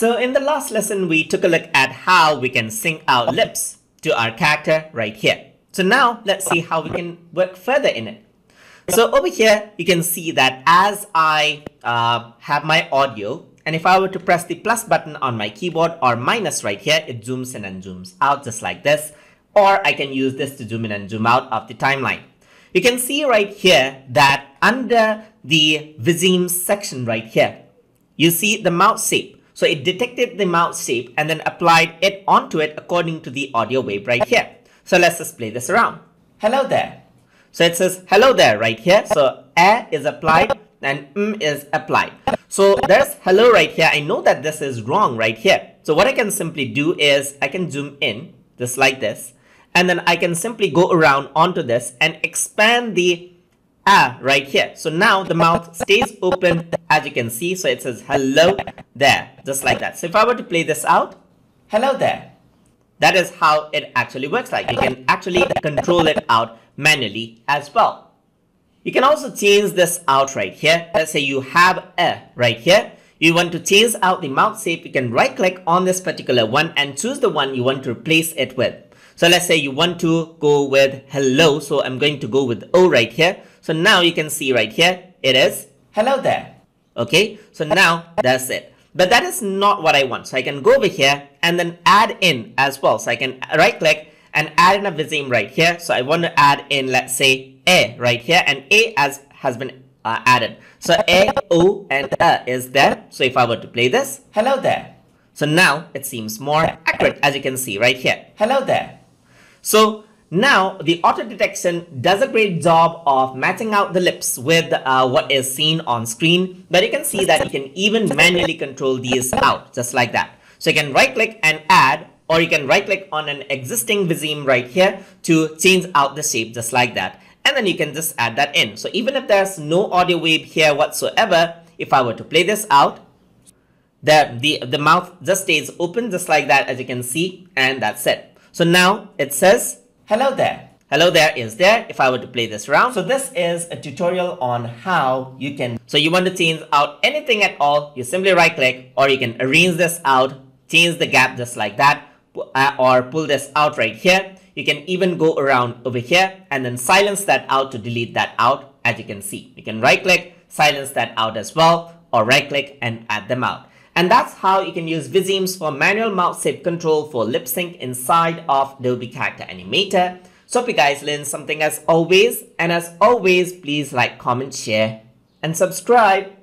So in the last lesson, we took a look at how we can sync our lips to our character right here. So now let's see how we can work further in it. So over here, you can see that as I uh, have my audio, and if I were to press the plus button on my keyboard or minus right here, it zooms in and zooms out just like this. Or I can use this to zoom in and zoom out of the timeline. You can see right here that under the Viseme section right here, you see the mouth shape. So it detected the mouth shape and then applied it onto it according to the audio wave right here. So let's just play this around. Hello there. So it says hello there right here. So a is applied and m is applied. So there's hello right here. I know that this is wrong right here. So what I can simply do is I can zoom in just like this. And then I can simply go around onto this and expand the a right here. So now the mouth stays open as you can see. So it says hello there, just like that. So if I were to play this out, hello there. That is how it actually works like. You can actually control it out manually as well. You can also change this out right here. Let's say you have a right here. You want to change out the mouth shape. You can right click on this particular one and choose the one you want to replace it with. So let's say you want to go with hello. So I'm going to go with O right here. So now you can see right here, it is hello there. Okay, so now that's it. But that is not what I want. So I can go over here and then add in as well. So I can right click and add in a Viseme right here. So I want to add in, let's say A right here and A as has been uh, added. So A, O and A is there. So if I were to play this, hello there. So now it seems more accurate as you can see right here. Hello there. So now, the auto detection does a great job of matching out the lips with uh, what is seen on screen, but you can see that you can even manually control these out, just like that. So you can right click and add, or you can right click on an existing Viseme right here to change out the shape just like that. And then you can just add that in. So even if there's no audio wave here whatsoever, if I were to play this out, the, the, the mouth just stays open just like that as you can see, and that's it. So now it says Hello there. Hello there is there if I were to play this round. So this is a tutorial on how you can, so you want to change out anything at all, you simply right click or you can arrange this out, change the gap just like that uh, or pull this out right here. You can even go around over here and then silence that out to delete that out as you can see. You can right click, silence that out as well or right click and add them out. And that's how you can use Visemes for manual mouth shape control for lip sync inside of Adobe Character Animator. So hope you guys learned something as always. And as always, please like, comment, share, and subscribe.